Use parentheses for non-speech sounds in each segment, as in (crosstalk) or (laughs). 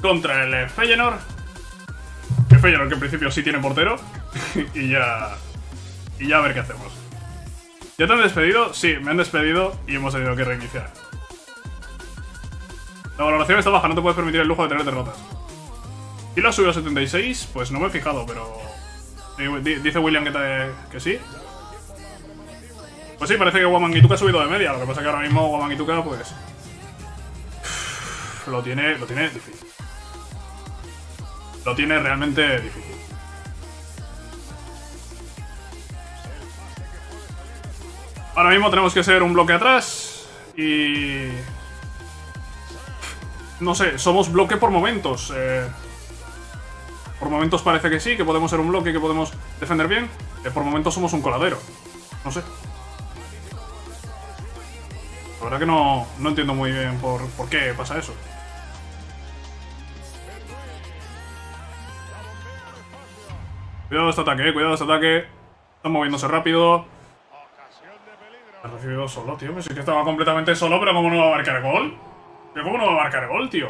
contra el Feyenoord. El Feyenoord que en principio sí tiene portero. (laughs) y ya... Y ya a ver qué hacemos. ¿Ya te han despedido? Sí, me han despedido y hemos tenido que reiniciar. La valoración está baja, no te puedes permitir el lujo de tener derrotas. ¿Y lo ha subido a 76? Pues no me he fijado, pero... Dice William que, te... que sí. Pues sí, parece que Wamangituka ha subido de media. Lo que pasa es que ahora mismo Wamangituka, pues... Lo tiene, lo tiene difícil. Lo tiene realmente difícil. Ahora mismo tenemos que ser un bloque atrás. Y... No sé, somos bloque por momentos. Eh... Por momentos parece que sí, que podemos ser un bloque, que podemos defender bien. Eh, por momentos somos un coladero. No sé. La verdad que no, no entiendo muy bien por, por qué pasa eso. Cuidado este ataque, eh, cuidado este ataque. Están moviéndose rápido. Ha recibido solo, tío. Me sí que estaba completamente solo, pero ¿cómo no va a marcar gol? ¿Pero cómo no va a marcar gol, tío?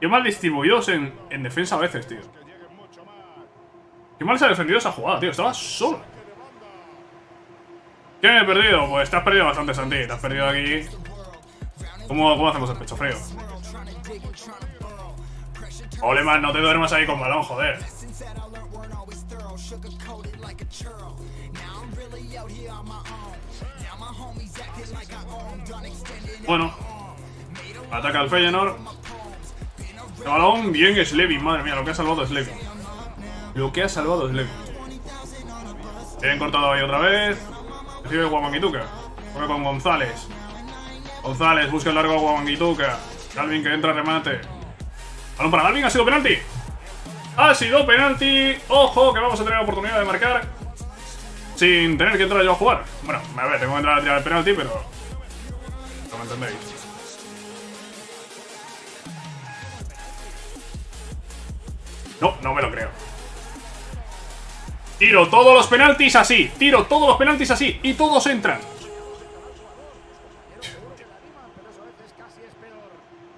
Qué mal distribuidos en, en defensa a veces, tío. Qué mal se ha defendido esa jugada, tío. Estaba solo. ¿Qué me he perdido? Pues te has perdido bastante, Santi. Te has perdido aquí. ¿Cómo, cómo hacemos el pecho frío? No te duermas ahí con balón, joder. Bueno. Ataca al Feyenoord. El balón, bien Slevin, madre mía, lo que ha salvado Slevin. Lo que ha salvado Slevin. Bien cortado ahí otra vez. Recibe Guamanguituca. Juega con González. González busca el largo a Guamanguituca. Galvin que entra remate. Balón para Galvin, ha sido penalti. Ha sido penalti. Ojo, que vamos a tener la oportunidad de marcar sin tener que entrar yo a jugar. Bueno, a ver, tengo que entrar a tirar el penalti, pero... No me entendéis. No, no me lo creo. Tiro todos los penaltis así. Tiro todos los penaltis así. Y todos entran.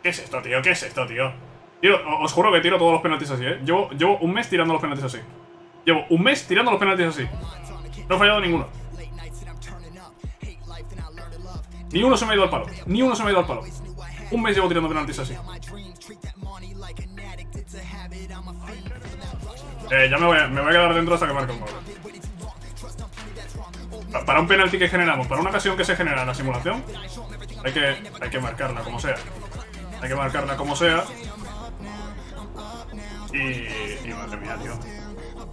¿Qué es esto, tío? ¿Qué es esto, tío? Os juro que tiro todos los penaltis así, ¿eh? Llevo, un mes tirando los penaltis así. Llevo un mes tirando los penaltis así. No he fallado ninguno. Ni uno se me ha ido al palo. Ni uno se me ha ido al palo. Un mes llevo tirando penaltis así. Eh, ya me voy, a, me voy a quedar dentro hasta que marque un gol. Para un penalti que generamos, para una ocasión que se genera en la simulación, hay que, hay que marcarla como sea. Hay que marcarla como sea. Y, madre mía, tío.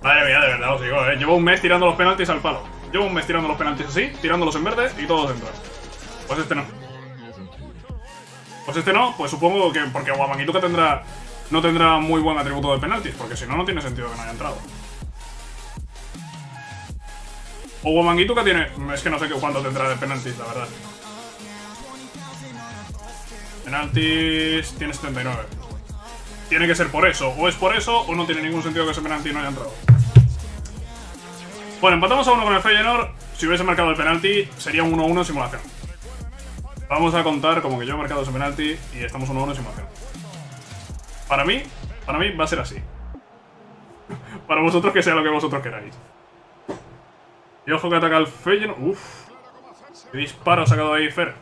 Madre mía, de verdad os digo, eh. Llevo un mes tirando los penaltis al palo. Llevo un mes tirando los penaltis así, tirándolos en verde y todos dentro. Pues este no. Pues este no, pues supongo que porque Guamanguituca tendrá no tendrá muy buen atributo de penaltis, porque si no, no tiene sentido que no haya entrado. O Guamanguituca tiene... Es que no sé cuánto tendrá de penaltis, la verdad. Penaltis... Tiene 79. Tiene que ser por eso. O es por eso, o no tiene ningún sentido que ese penalti no haya entrado. Bueno, empatamos a uno con el Feyenoord. Si hubiese marcado el penalti, sería un 1-1 en simulación. Vamos a contar como que yo he marcado ese penalti y estamos 1-1 en simulación. Para mí, para mí va a ser así. (laughs) para vosotros que sea lo que vosotros queráis. Y ojo que ataca el Feyenoord. Uf. Qué disparo ha sacado ahí Fer.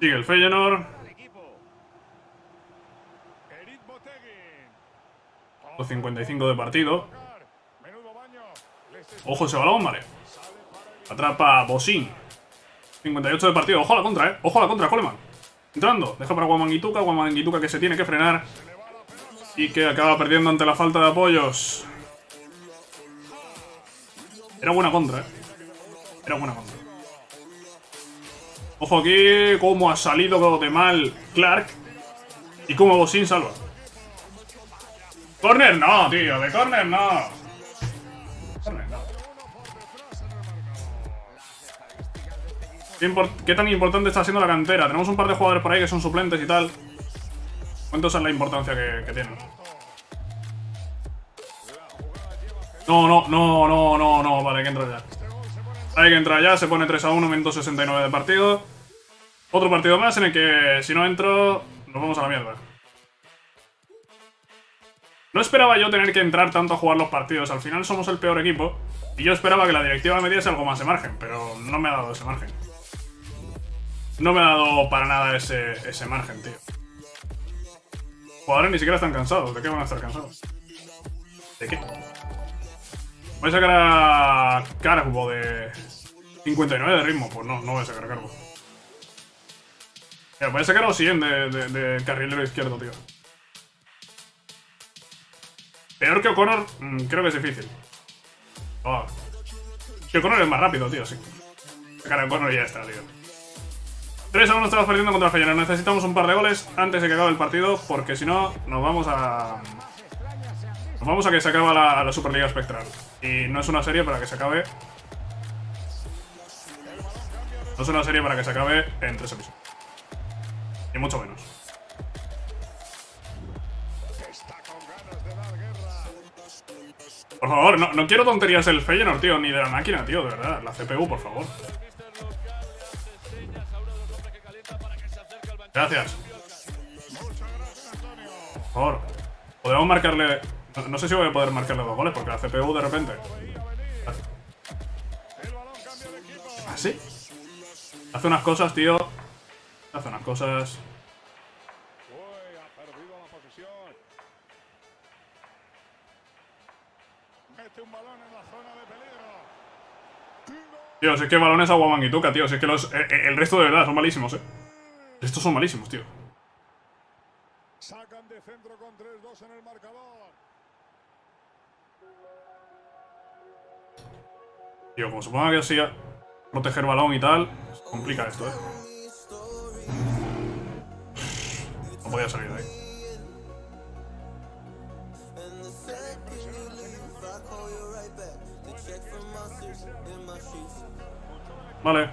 Sigue el Feyenoord. Los 55 de partido. Ojo ese balón, vale. Atrapa a Bosin. 58 de partido. Ojo a la contra, eh. Ojo a la contra, Coleman. Entrando. Deja para Guamanguituca. Guamanguituca que se tiene que frenar. Y que acaba perdiendo ante la falta de apoyos. Era buena contra, eh. Era buena contra. Ojo aquí cómo ha salido de mal Clark. Y cómo Bosin salva. Corner no, tío. De corner no. Corner no. ¿Qué, tan importante está siendo la cantera? Tenemos un par de jugadores por ahí que son suplentes y tal. ¿Cuánto es la importancia que, que tienen? No, no, no, no, no, no. Vale, hay que entrar ya. Hay que entrar ya. Se pone 3 a 1, minuto 69 de partido. Otro partido más en el que si no entro, nos vamos a la mierda. No esperaba yo tener que entrar tanto a jugar los partidos. Al final somos el peor equipo. Y yo esperaba que la directiva me diese algo más de margen, pero no me ha dado ese margen. No me ha dado para nada ese, ese margen, tío. Jugadores ni siquiera están cansados. ¿De qué van a estar cansados? ¿De qué? Voy a sacar a Carbo de 59 de ritmo. Pues no, no voy a sacar a Carbo. voy a sacar a Osien de, de carrilero izquierdo, tío. Peor que O'Connor, mm, creo que es difícil. Oh. Que O'Connor es más rápido, tío, sí. Sacar a O'Connor ya está, tío. 3 a 1 estamos perdiendo contra Feyenoord. Necesitamos un par de goles antes de que acabe el partido, porque si no, nos vamos a... Nos vamos a que se acaba la, la Superliga Espectral. Y no es una serie para que se acabe... No es una serie para que se acabe en tres episodios. Y mucho menos. Por favor, no, no quiero tonterías del Feyenoord, tío, ni de la máquina, tío, de verdad. La CPU, por favor. Gracias. Por favor. Podemos marcarle... No, sé si voy a poder marcarle dos goles, porque la CPU de repente... ¿Ah, sí? Hace unas cosas, tío. Hace unas cosas... Tío, si es que balones agua manguituca, tío. Si es que los, eh, eh, el resto de verdad son malísimos, eh. Estos son malísimos, tío. Sacan de centro con 3-2 en el marcador. Tío, como suponga que así proteger balón y tal, se complica esto, eh. No podía salir de ahí. Vale.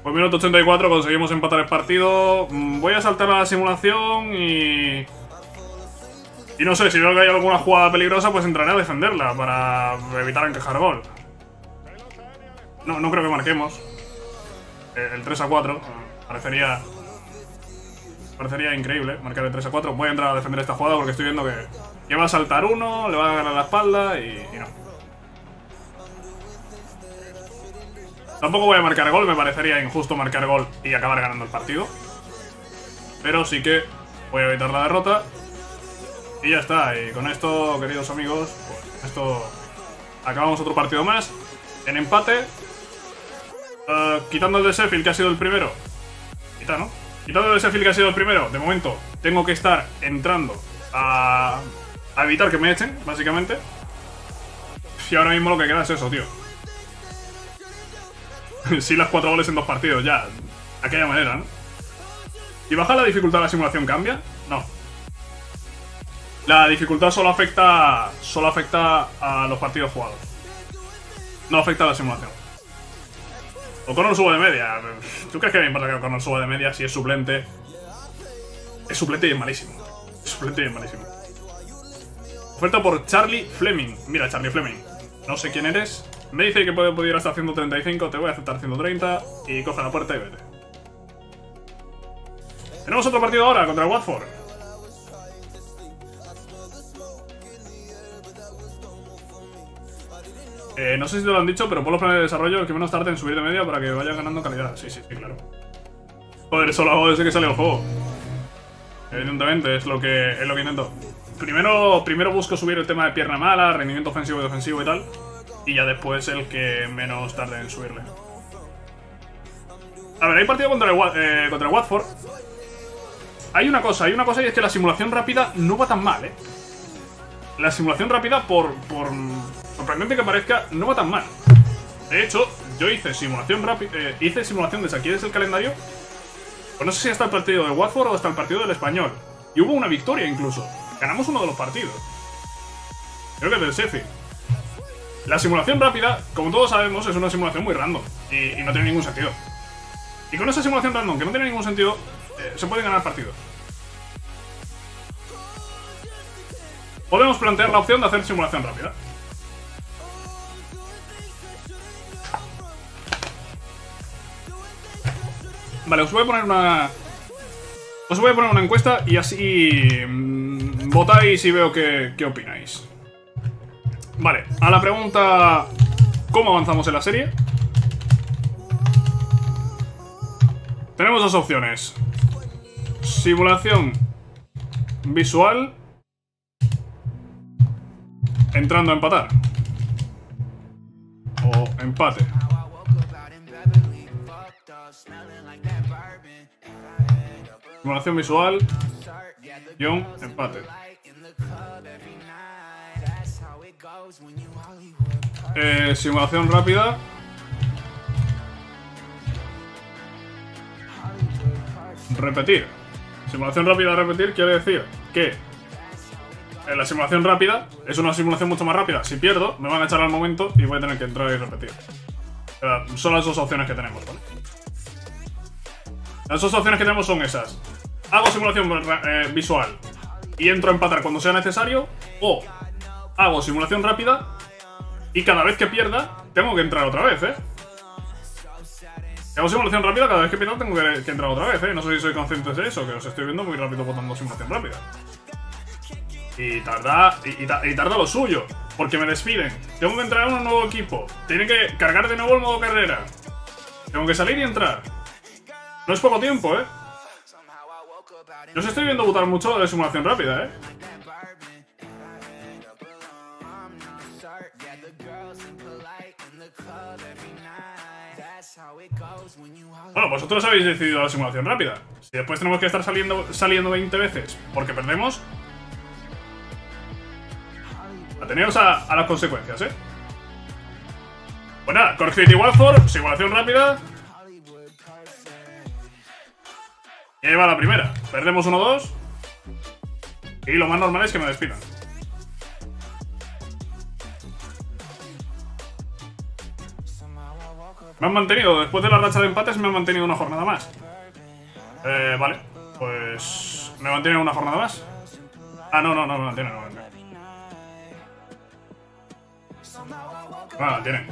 Pues minuto 84 conseguimos empatar el partido. Mm, voy a saltar a la simulación y... Y no sé, si veo que hay alguna jugada peligrosa, pues entraré a defenderla para evitar encajar gol. No, no creo que marquemos. Eh, el 3 a 4 parecería... Parecería increíble marcar el 3 a 4. Voy a entrar a defender esta jugada porque estoy viendo que, que va a saltar uno, le va a ganar la espalda y no. Tampoco voy a marcar gol, me parecería injusto marcar gol y acabar ganando el partido. Pero sí que voy a evitar la derrota. Y ya está, y con esto, queridos amigos, pues esto acabamos otro partido más. En empate. Uh, quitando el de Sheffield, que ha sido el primero. Quita, ¿no? Quitando el de Sheffield, que ha sido el primero, de momento tengo que estar entrando a, a evitar que me echen, básicamente. Y ahora mismo lo que queda es eso, tío. (laughs) sí las cuatro goles en dos partidos, ya. Aquella manera, ¿no? ¿Y baja la dificultad de la simulación cambia? No. La dificultad solo afecta. Solo afecta a los partidos jugados. No afecta a la simulación. O'Connor sube de media. (laughs) ¿Tú crees que me importa que O'Connor suba de media si es suplente? Es suplente y es malísimo. Es suplente y es malísimo. Oferta por Charlie Fleming. Mira, Charlie Fleming. No sé quién eres, me dice que puede poder hasta 135, te voy a aceptar 130 y coge la puerta y vete. Tenemos otro partido ahora contra el Watford. Eh, no sé si te lo han dicho, pero por los planes de desarrollo el que menos tarde en subir de media para que vaya ganando calidad. Sí, sí, sí, claro. Joder, eso lo hago desde que salió el juego. Evidentemente, es lo que, es lo que intento. Primero, primero busco subir el tema de pierna mala, rendimiento ofensivo y defensivo y tal y ya después el que menos tarde en subirle. A ver, hay partido contra el, eh, contra el Watford. Hay una cosa, hay una cosa y es que la simulación rápida no va tan mal, ¿eh? La simulación rápida, por, por sorprendente que parezca, no va tan mal. De hecho, yo hice simulación rápida, eh, hice simulación desde aquí, desde el calendario. Pues no sé si hasta el partido del Watford o hasta el partido del Español. Y hubo una victoria incluso. Ganamos uno de los partidos. Creo que del Sheffield. La simulación rápida, como todos sabemos, es una simulación muy random y, no tiene ningún sentido. Y con esa simulación random que no tiene ningún sentido, eh, se pueden ganar partidos. Podemos plantear la opción de hacer simulación rápida. Vale, os voy a poner una... Os voy a poner una encuesta y así mm, votáis y veo qué, qué opináis. Vale, a la pregunta ¿Cómo avanzamos en la serie? Tenemos dos opciones. Simulación visual entrando a empatar. O empate. Simulación visual. Guión, empate. Eh, simulación rápida. Repetir. Simulación rápida, repetir, quiere decir que en la simulación rápida es una simulación mucho más rápida. Si pierdo, me van a echar al momento y voy a tener que entrar y repetir. son las dos opciones que tenemos. Las dos opciones que tenemos son esas. Hago simulación eh, visual y entro a empatar cuando sea necesario. O hago simulación rápida y cada vez que pierda tengo que entrar otra vez, ¿eh? Hago simulación rápida, cada vez que pierda tengo que, entrar otra vez, ¿eh? No sé si soy consciente de eso, que os estoy viendo muy rápido votando simulación rápida. Y tarda, y, tarda lo suyo, porque me despiden. Tengo que entrar a un nuevo equipo. Tiene que cargar de nuevo el modo carrera. Tengo que salir y entrar. No es poco tiempo, ¿eh? Yo os estoy viendo votar mucho de simulación rápida, ¿eh? Bueno, vosotros habéis decidido la simulación rápida. Si después tenemos que estar saliendo, saliendo 20 veces porque perdemos... Ateneos a, las consecuencias, ¿eh? Pues nada, Cork City Watford, simulación rápida. Y ahí va la primera. Perdemos 1-2. Y lo más normal es que me despidan. Me han mantenido, después de la racha de empates, me han mantenido una jornada más. Eh, vale. Pues... ¿Me mantienen una jornada más? Ah, no, no, no me mantienen, no me mantienen. No me mantienen.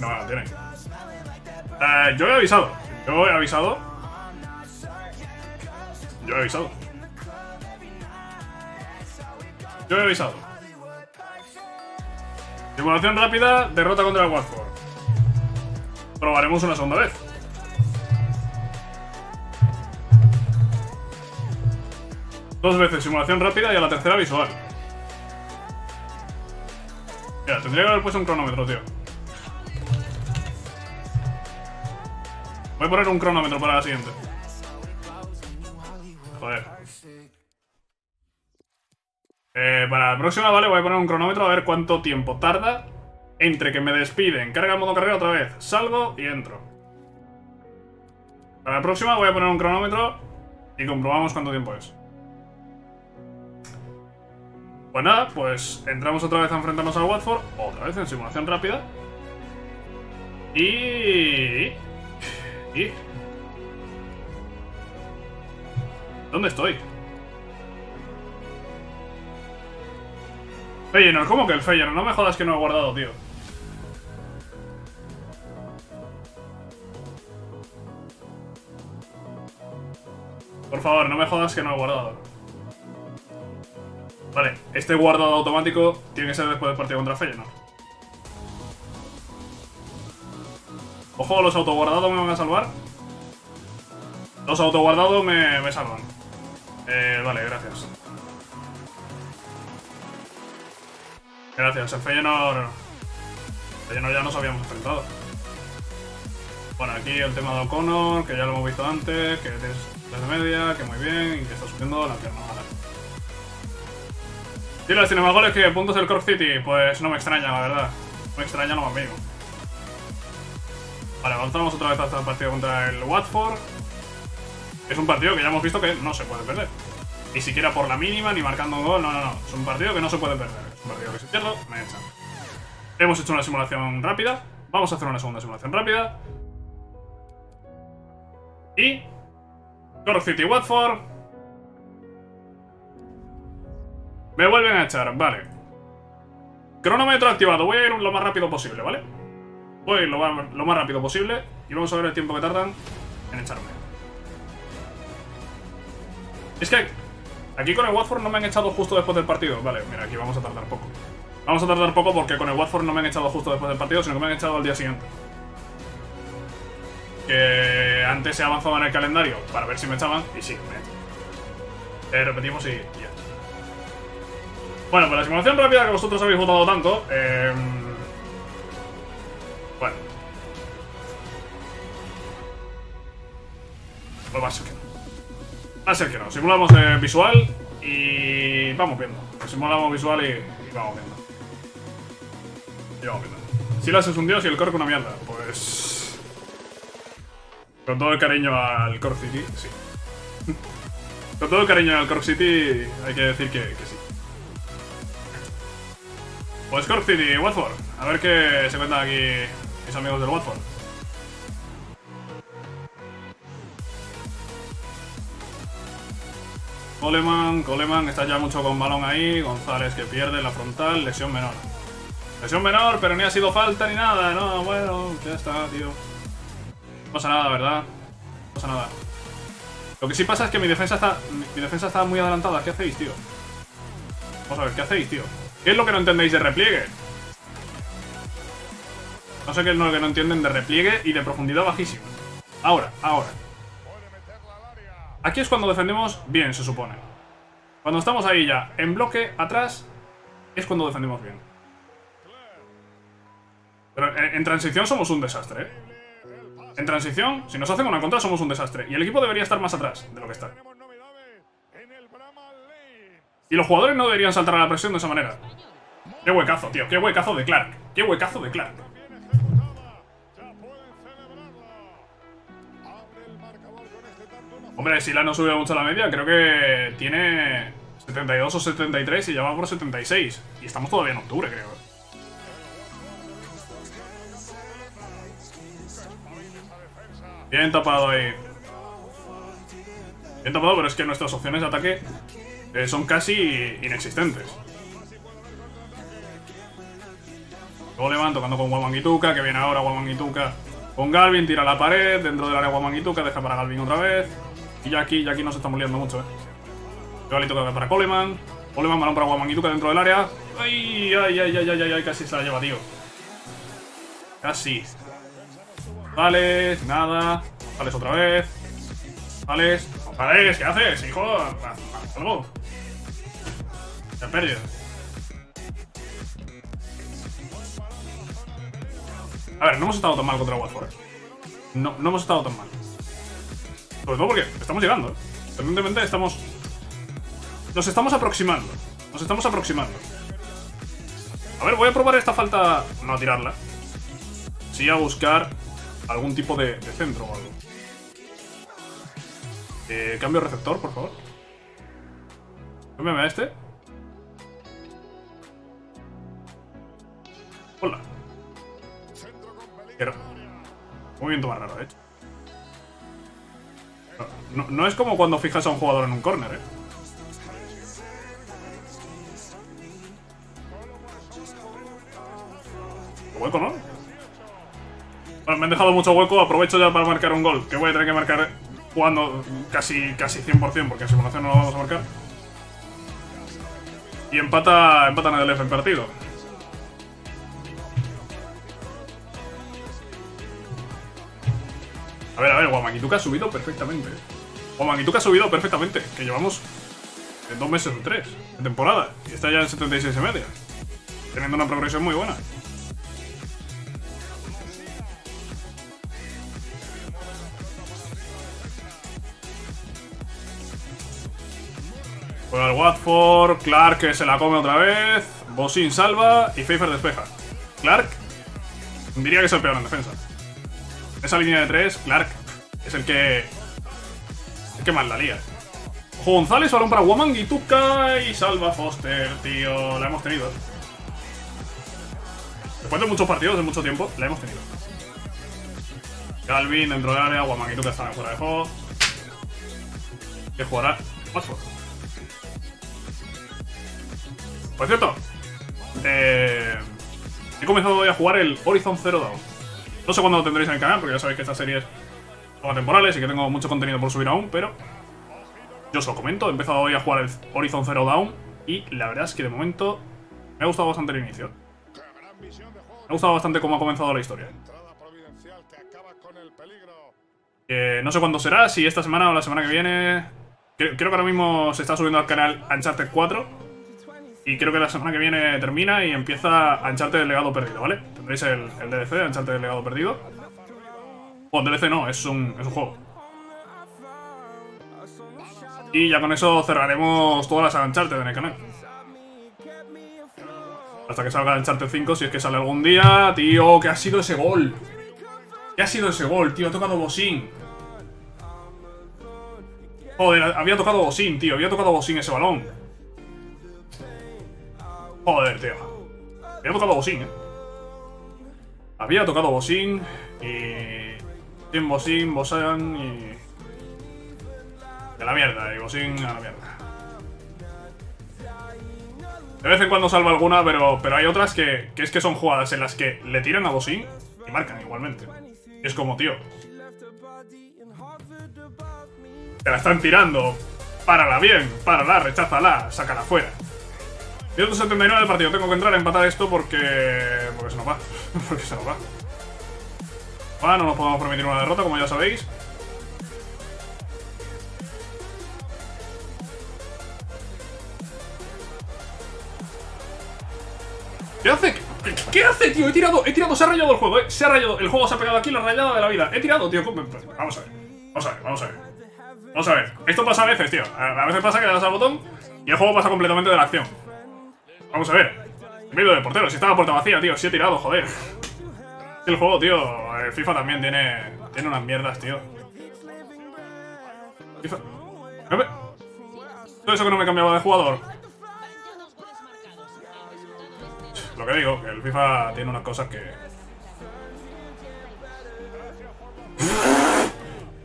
No me. Eh, yo he avisado. Yo he avisado. Yo he avisado. Yo he avisado. Simulación rápida, derrota contra el Watford. Probaremos una segunda vez. Dos veces simulación rápida y a la tercera visual. Mira, tendría que haber puesto un cronómetro, tío. Voy a poner un cronómetro para la siguiente. Joder. Eh, para la próxima, vale, voy a poner un cronómetro a ver cuánto tiempo tarda entre que me despiden, carga el modo carrera otra vez, salgo y entro. Para la próxima voy a poner un cronómetro y comprobamos cuánto tiempo es. Pues nada, pues entramos otra vez a enfrentarnos al Watford, otra vez en simulación rápida. Y... Y... ¿Dónde estoy? Feyenoord, ¿cómo que el Feyenoord? No me jodas que no he guardado, tío. Por favor, no me jodas que no he guardado. Vale, este guardado automático tiene que ser después del partido contra Feyenoord. Ojo, los autoguardados me van a salvar. Los autoguardados me, me salvan. Eh, vale, gracias. Gracias, el Feyenoord... Feyenoord ya nos habíamos enfrentado. Bueno, aquí el tema de O'Connor, que ya lo hemos visto antes, que desde media, que muy bien, y que está subiendo la pierna. Vale. Y los cinemagoles que puntos del Cork City, pues no me extraña, la verdad. No me extraña lo más mínimo. Vale, avanzamos otra vez hasta el partido contra el Watford. Es un partido que ya hemos visto que no se puede perder. Ni siquiera por la mínima, ni marcando un gol, no, no, no. Es un partido que no se puede perder. Es un partido que si pierdo, me echan. Hemos hecho una simulación rápida. Vamos a hacer una segunda simulación rápida. Y Cork City Watford. Me vuelven a echar, vale. Cronómetro activado. Voy a ir lo más rápido posible, ¿vale? Voy a ir lo más, rápido posible y vamos a ver el tiempo que tardan en echarme. Es que aquí con el Watford no me han echado justo después del partido. Vale, mira, aquí vamos a tardar poco. Vamos a tardar poco porque con el Watford no me han echado justo después del partido, sino que me han echado al día siguiente. Que antes se avanzado en el calendario para ver si me echaban y sí, me eh, repetimos y, ya. Bueno, pues la simulación rápida que vosotros habéis votado tanto. Eh, bueno. Pues va a ser que no. Va a ser que no. Simulamos visual y vamos viendo. Simulamos visual y, vamos viendo. Y vamos viendo. Silas es un dios y el Cork una mierda. Pues... Con todo el cariño al Cork City, sí. Con todo el cariño al Cork City, hay que decir que, sí. Pues Cork City, Watford. A ver qué se cuentan aquí mis amigos del Watford. Coleman, Coleman está ya mucho con balón ahí. González que pierde la frontal, lesión menor. Lesión menor, pero ni ha sido falta ni nada. No, bueno, ya está, tío. Pasa nada, ¿verdad? No pasa nada. Lo que sí pasa es que mi defensa está mi defensa está muy adelantada. ¿Qué hacéis, tío? Vamos a ver, ¿qué hacéis, tío? ¿Qué es lo que no entendéis de repliegue? No sé qué es lo que no entienden de repliegue y de profundidad bajísima. Ahora, ahora. Aquí es cuando defendemos bien, se supone. Cuando estamos ahí ya en bloque, atrás, es cuando defendemos bien. Pero en, en transición somos un desastre, ¿eh? En transición, si nos hacen una contra, somos un desastre. Y el equipo debería estar más atrás de lo que está. Y los jugadores no deberían saltar a la presión de esa manera. Qué huecazo, tío. Qué huecazo de Clark. Qué huecazo de Clark. Hombre, Sila no sube mucho la media. Creo que tiene 72 o 73 y ya va por 76. Y estamos todavía en octubre, creo. Bien tapado ahí. Bien tapado, pero es que nuestras opciones de ataque eh, son casi inexistentes. Luego Levan tocando con Guamanguituca, que viene ahora Guamanguituca con Galvin, tira la pared, dentro del área Guamanguituca, deja para Galvin otra vez. Y ya aquí, ya aquí nos estamos liando mucho, eh. Galvin toca para Coleman. Coleman, balón para Guamanguituca dentro del área. ¡Ay, ay, ay, ay, ay, ay! Casi se la lleva, tío. Casi. Vale, nada. Vale, otra vez. Vale. Vale, ¿qué haces, hijo? Algo. Se ha perdido. A ver, no hemos estado tan mal contra Watford. No, no hemos estado tan mal. Sobre todo porque estamos llegando. Evidentemente estamos... Nos estamos aproximando. Nos estamos aproximando. A ver, voy a probar esta falta... No a tirarla. Sí a buscar algún tipo de, centro o algo. Eh, cambio receptor, por favor. Cámbiame a este. Hola. Pero... Movimiento más raro, hecho. No, no, es como cuando fijas a un jugador en un corner, eh. Hueco, ¿no? Me han dejado mucho hueco, aprovecho ya para marcar un gol, que voy a tener que marcar jugando casi, casi 100%, porque en simulación no lo vamos a marcar. Y empata, empatan el F el partido. A ver, a ver, Guamanguituca ha subido perfectamente. Guamanguituca ha subido perfectamente, que llevamos en dos meses o tres de temporada. Y está ya en 76 y media. Teniendo una progresión muy buena. Juega Watford, Clark que se la come otra vez, Bosin salva y Pfeiffer despeja. Clark diría que es el peor en defensa. Esa línea de tres, Clark es el que... El que más la lía. González, balón para Woman, Gituka y salva Foster, tío. La hemos tenido. Después de muchos partidos, de mucho tiempo, la hemos tenido. Galvin dentro del área, Woman Gituka está fuera de juego. Que jugará Watford. Por cierto, eh, he comenzado hoy a jugar el Horizon Zero Dawn. No sé cuándo lo tendréis en el canal, porque ya sabéis que estas series son temporales y que tengo mucho contenido por subir aún, pero Yo os lo comento, he empezado hoy a jugar el Horizon Zero Dawn y la verdad es que de momento me ha gustado bastante el inicio. Me ha gustado bastante cómo ha comenzado la historia. no sé cuándo será, si esta semana o la semana que viene. Creo, que ahora mismo se está subiendo al canal Uncharted 4. Y creo que la semana que viene termina y empieza Uncharted del legado perdido, ¿vale? Tendréis el, el DLC de Uncharted del legado perdido. O DLC no, es un, es un juego. Y ya con eso cerraremos todas las Uncharted en el canal. Hasta que salga Uncharted 5, si es que sale algún día. Tío, ¿qué ha sido ese gol? ¿Qué ha sido ese gol, tío? Ha tocado Bosín. Joder, había tocado Bosín, tío. Había tocado Bosín ese balón. Joder, tío. Había tocado Bosín, eh. Había tocado Bosín y... Sin Bosín, Bosan y... De la mierda, y Bosín a la mierda. De vez en cuando salva alguna, pero, pero hay otras que, que es que son jugadas en las que le tiran a Bosín y marcan igualmente. es como, tío. Te la están tirando. Párala bien, párala, recházala, sácala fuera. 179 del partido. Tengo que entrar a empatar esto porque... Porque se nos va. (laughs) porque se nos va. Bueno, no nos podemos permitir una derrota, como ya sabéis. ¿Qué hace? ¿Qué, hace, tío? He tirado, he tirado, se ha rayado el juego, ¿eh? Se ha rayado, el juego se ha pegado aquí, la rayada de la vida. He tirado, tío. Vamos a ver, vamos a ver, vamos a ver. Vamos a ver. Esto pasa a veces, tío. A veces pasa que le das al botón y el juego pasa completamente de la acción. Vamos a ver. Medio de portero, si estaba puerta vacía, tío. Si he tirado, joder. El juego, tío. El FIFA también tiene, tiene unas mierdas, tío. FIFA. Todo eso que no me cambiaba de jugador. Lo que digo, que el FIFA tiene unas cosas que...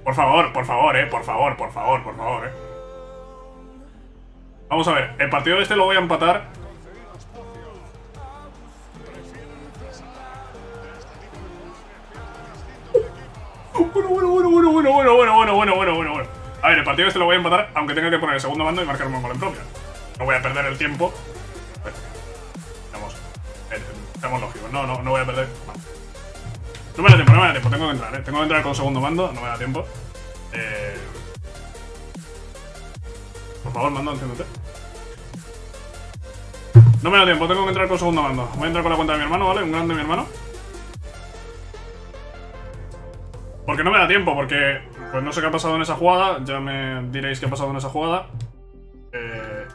Por favor, por favor, eh, por favor, por favor, por favor, eh. Vamos a ver, el partido de este lo voy a empatar. Bueno, bueno, bueno, bueno, bueno, bueno, bueno, bueno, bueno, bueno, bueno, bueno. A ver, el partido este lo voy a empatar, aunque tenga que poner el segundo mando y marcarme un gol en propia. No voy a perder el tiempo Estamos lógicos. No, no, no voy a perder. No me da tiempo, no me da tiempo. Tengo que entrar, ¿eh? Tengo que entrar con segundo mando. No me da tiempo. Eh... Por favor, mando, enciéndete. No me da tiempo, tengo que entrar con segundo mando. Voy a entrar con la cuenta de mi hermano, ¿vale? Un grande de mi hermano. Porque no me da tiempo, porque... Pues no sé qué ha pasado en esa jugada. Ya me diréis qué ha pasado en esa jugada. Eh...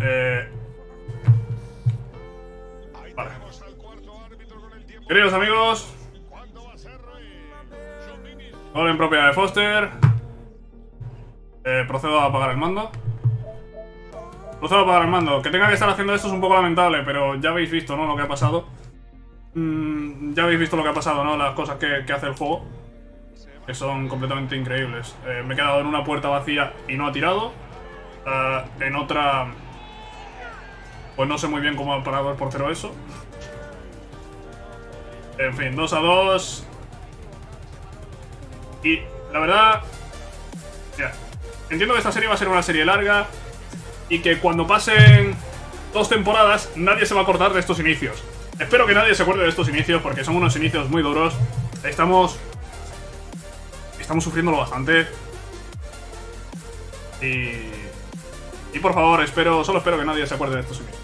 Eh... Vale. Queridos amigos. Gol en propiedad de Foster. Eh, procedo a apagar el mando. Procedo a apagar el mando. Que tenga que estar haciendo esto es un poco lamentable, pero ya habéis visto, ¿no? Lo que ha pasado. Mm, ya habéis visto lo que ha pasado, ¿no? Las cosas que, hace el juego. Que son completamente increíbles. Eh, me he quedado en una puerta vacía y no ha tirado. Eh, en otra pues no sé muy bien cómo ha parado el portero eso. En fin, 2 a 2. Y la verdad... Ya, entiendo que esta serie va a ser una serie larga y que cuando pasen dos temporadas nadie se va a acordar de estos inicios. Espero que nadie se acuerde de estos inicios porque son unos inicios muy duros. Estamos... Estamos sufriéndolo bastante. Y... Y por favor, espero, solo espero que nadie se acuerde de estos inicios.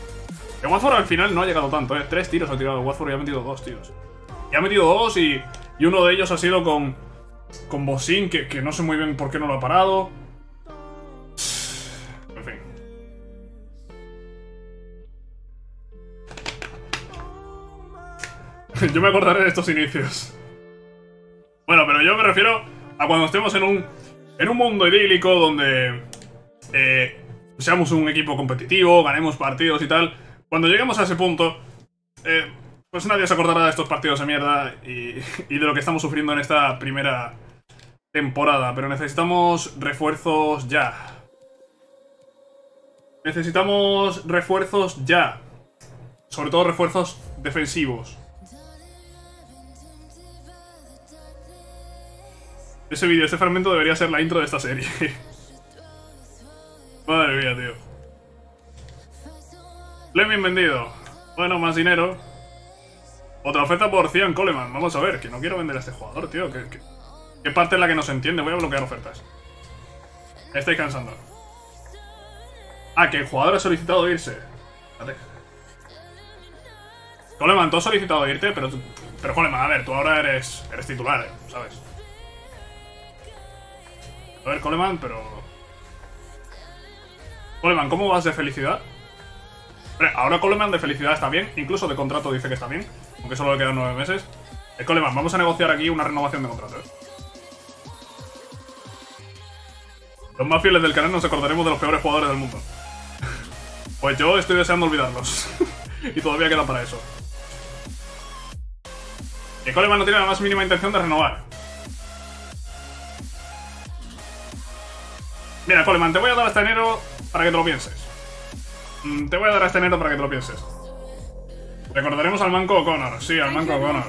Que Watford al final no ha llegado tanto, ¿eh? Tres tiros ha tirado Watford y ha metido dos tiros. Y ha metido dos y, y uno de ellos ha sido con, con Bosin, que, que no sé muy bien por qué no lo ha parado. (laughs) yo me acordaré de estos inicios. Bueno, pero yo me refiero a cuando estemos en un, en un mundo idílico donde eh, seamos un equipo competitivo, ganemos partidos y tal. Cuando lleguemos a ese punto, eh, pues nadie se acordará de estos partidos de mierda y, (laughs) de lo que estamos sufriendo en esta primera temporada. Pero necesitamos refuerzos ya. Necesitamos refuerzos ya. Sobre todo refuerzos defensivos. Ese vídeo, este fragmento debería ser la intro de esta serie. (laughs) Madre mía, tío. Lemming vendido. Bueno, más dinero. Otra oferta por Cian Coleman. Vamos a ver, que no quiero vender a este jugador, tío. ¿Qué, qué, parte es la que no se entiende? Voy a bloquear ofertas. Estoy cansando. Ah, que el jugador ha solicitado irse. Coleman, tú has solicitado irte, pero Pero Coleman, a ver, tú ahora eres, eres titular, ¿eh? ¿sabes? A ver, Coleman, pero... Coleman, ¿cómo vas de felicidad? ahora Coleman de felicidad está bien, incluso de contrato dice que está bien, aunque solo le quedan nueve meses. Eh, Coleman, vamos a negociar aquí una renovación de contrato, ¿eh? Los más fieles del canal nos acordaremos de los peores jugadores del mundo. (laughs) pues yo estoy deseando olvidarlos. (laughs) y todavía queda para eso. Y Coleman no tiene la más mínima intención de renovar. Mira, Coleman, te voy a dar hasta enero para que te lo pienses. Mm, te voy a dar hasta enero para que te lo pienses. Recordaremos al manco O'Connor. Sí, al manco O'Connor.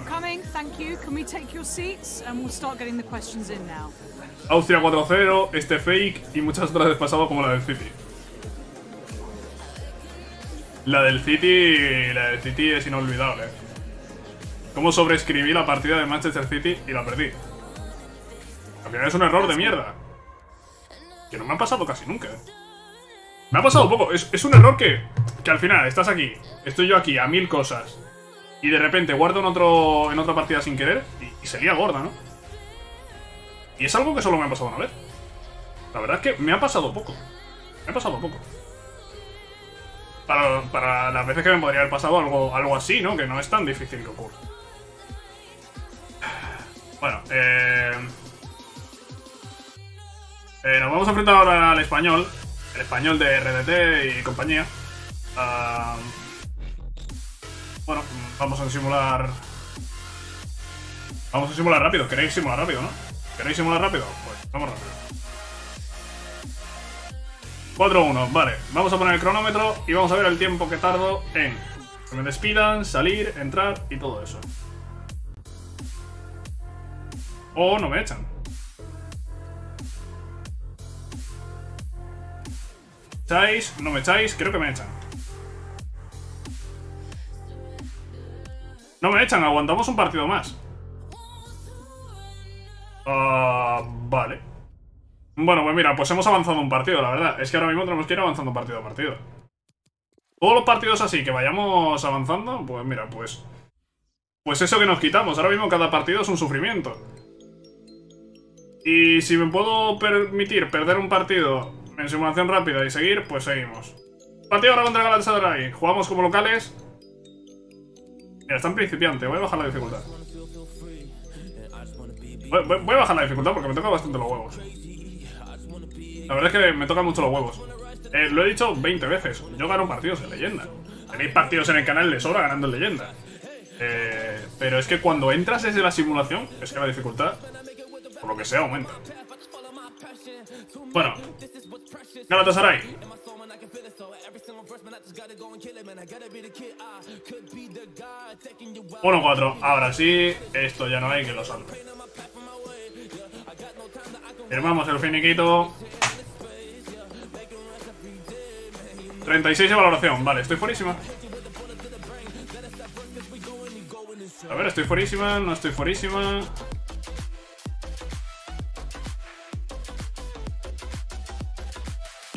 Austria 4-0, este fake y muchas otras del pasado como la del City. La del City, la del City es inolvidable. Cómo sobreescribí la partida de Manchester City y la perdí. Al final es un error de mierda. Que no me ha pasado casi nunca. Me ha pasado poco. Es, un error que, que al final estás aquí, estoy yo aquí a mil cosas. Y de repente guardo en, otro, en otra partida sin querer y, y se lía gorda, ¿no? Y es algo que solo me ha pasado una vez. La verdad es que me ha pasado poco. Me ha pasado poco. Para, para las veces que me podría haber pasado algo, algo así, ¿no? Que no es tan difícil que ocurra. Bueno, eh... Eh, nos vamos a enfrentar ahora al español. El español de RDT y compañía. Uh, bueno, vamos a simular... Vamos a simular rápido. ¿Queréis simular rápido, no? ¿Queréis simular rápido? Pues vamos rápido. 4-1, vale. Vamos a poner el cronómetro y vamos a ver el tiempo que tardo en que me despidan, salir, entrar y todo eso. O no me echan. ¿Echáis? ¿No me echáis? Creo que me echan. No me echan, aguantamos un partido más. Ah, vale. Bueno, pues mira, pues hemos avanzado un partido, la verdad. Es que ahora mismo tenemos que ir avanzando partido a partido. Todos los partidos así, que vayamos avanzando, pues mira, pues... Pues eso que nos quitamos. Ahora mismo cada partido es un sufrimiento. Y si me puedo permitir perder un partido en simulación rápida y seguir, pues seguimos. Partido ahora contra Galatasaray. Jugamos como locales. Mira, está en principiante. Voy a bajar la dificultad. Voy, a bajar la dificultad porque me toca bastante los huevos. La verdad es que me tocan mucho los huevos. Eh, lo he dicho 20 veces. Yo gano partidos en leyenda. Tenéis partidos en el canal de sobra ganando en leyenda. Eh, pero es que cuando entras desde la simulación, es que la dificultad, por lo que sea, aumenta. Bueno, Galatasaray. 1-4. Ahora sí, esto ya no hay que lo salve. Firmamos el finiquito. 36 de valoración. Vale, estoy fuerísima. A ver, estoy fuerísima, no estoy fuerísima.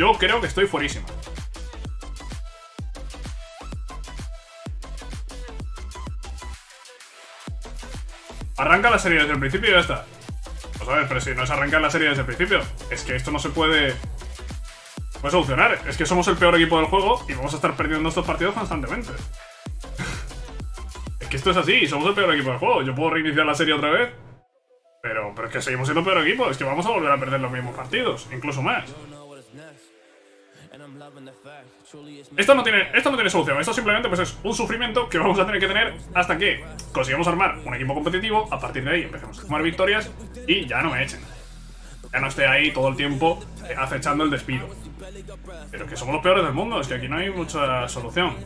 Yo creo que estoy fuerísima. Arranca la serie desde el principio y ya está. Pues a ver, pero si no es arrancar la serie desde el principio, es que esto no se puede... Puede solucionar. Es que somos el peor equipo del juego y vamos a estar perdiendo estos partidos constantemente. (laughs) es que esto es así, somos el peor equipo del juego. Yo puedo reiniciar la serie otra vez, pero, pero es que seguimos siendo el peor equipo. Es que vamos a volver a perder los mismos partidos, incluso más. Esto no, tiene, esto no tiene solución, esto simplemente pues es un sufrimiento que vamos a tener que tener hasta que consigamos armar un equipo competitivo, a partir de ahí empecemos a sumar victorias y ya no me echen. Ya no esté ahí todo el tiempo eh, acechando el despido. Pero que somos los peores del mundo, es que aquí no hay mucha solución.